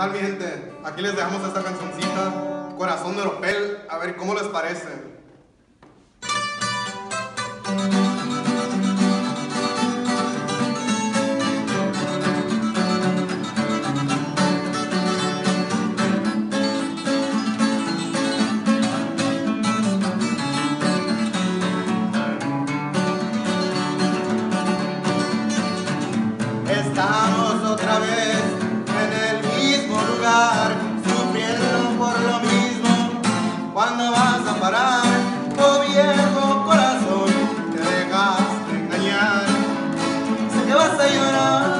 tal mi gente? Aquí les dejamos esta cancioncita, Corazón de Oropel, a ver cómo les parece. llorar